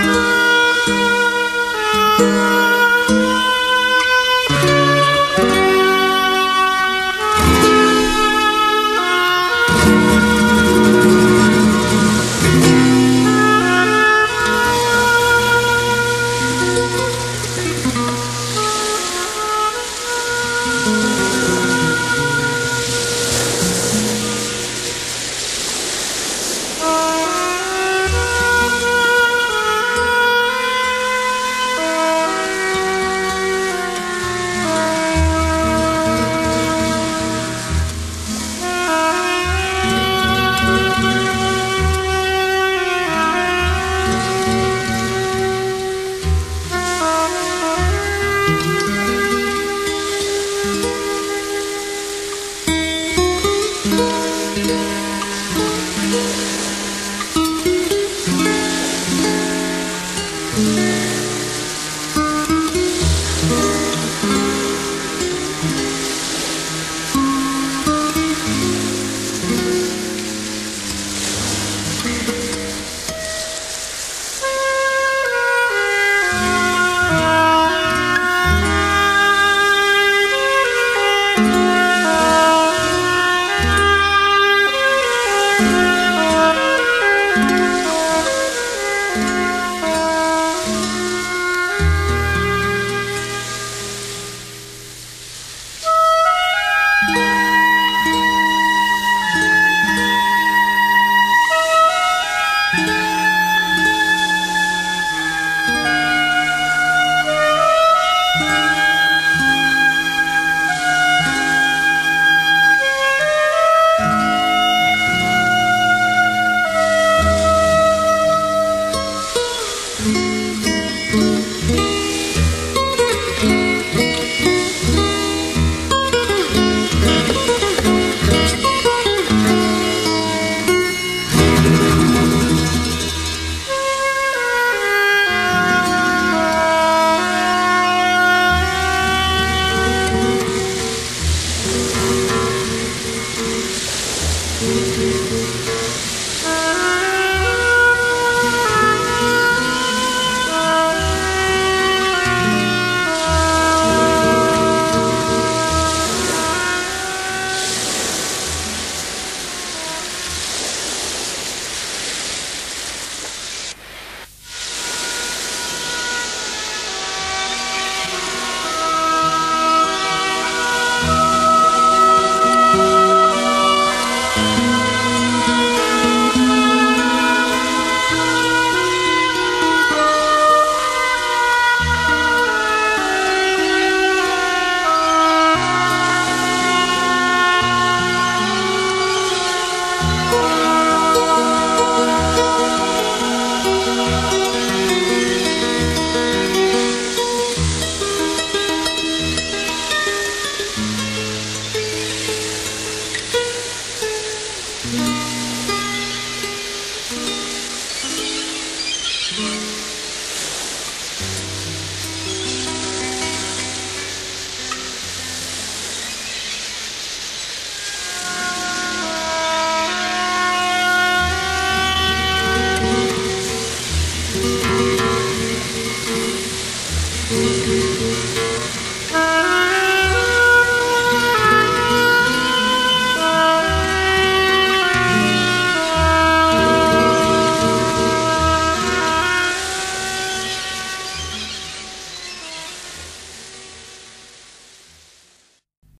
Música Música